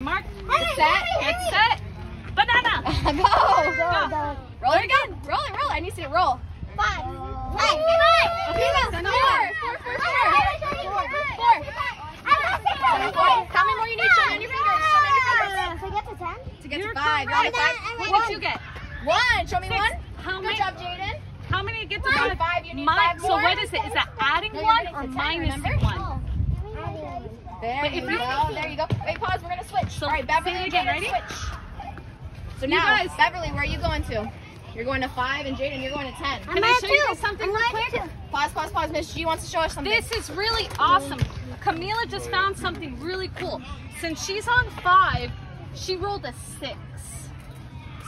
Mark, Get set. get set. Banana. Go. Go. Roll it again. Roll it, roll it. I need to see it roll. Five. Okay, Four, send four, it four, on. four, four. Four. Seven, four. How many more you need? Show me on your fingers. Show me on your fingers. So get to ten? To get to five. You correct. five? What did you get? One. Show me one. How Good many? job, Jaden. How many get to five? Five, you need five So what is it? Is that adding No, one or to 10, minusing remember? one? There But you if you- So, All right, Beverly say it and again, Jaden ready? switch. So You now, guys- Beverly, where are you going to? You're going to five, and Jaden, you're going to ten. Can I show you guys something real quick? Pause, pause, pause. Miss G wants to show us something. This is really awesome. Camila just found something really cool. Since she's on five, she rolled a six.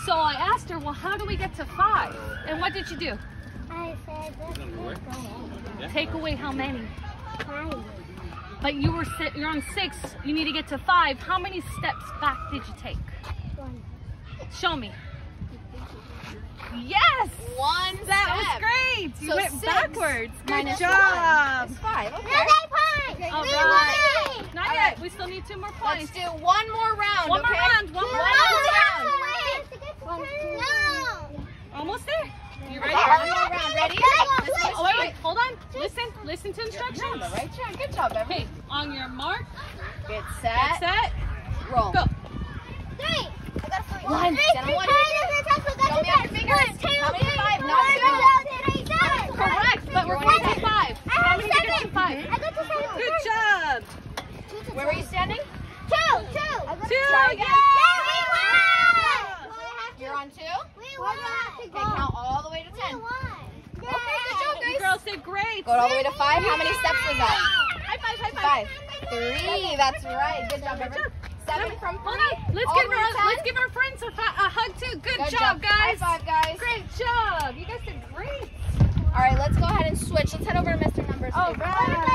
So I asked her, well, how do we get to five? And what did you do? I said Take away how many? five. But you were you're on six. You need to get to five. How many steps back did you take? One. Show me. Yes. one That step. was great. You So went six backwards. Good job. One is five. Okay. Okay. All We won. Not All yet. right. We still need two more points. Let's do one more round. One more round. One more won. round. One, two. No. Almost there. You ready? Okay, one more round. Ready? Listen, Oh, wait, wait. Hold on. Listen. Listen to You're on the right track. Good job, Beverly. Okay. On your mark. Get set. Get set. set. Roll. Go. Three. One. Stand on one. Show me your fingers. How many five? Not two. Correct. But we're going five. I How have many did you get to five? I got to seven. Good job. Where were you standing? Two. Two. Two. Try again. Yeah, we won. You're on two. We won. Okay, count all the way to ten. We won. Okay, good job, You guys. girls did great. Go all the way to five. How many steps was that? High five. High five. Five. Three. That's right. Good job, Beverly. Seven from three. Let's give our 10. let's give our friends a, a hug too. Good, Good job, High guys. five, guys. Great job. You guys did great. All right, let's go ahead and switch. Let's head over to Mr. Numbers. Two. right.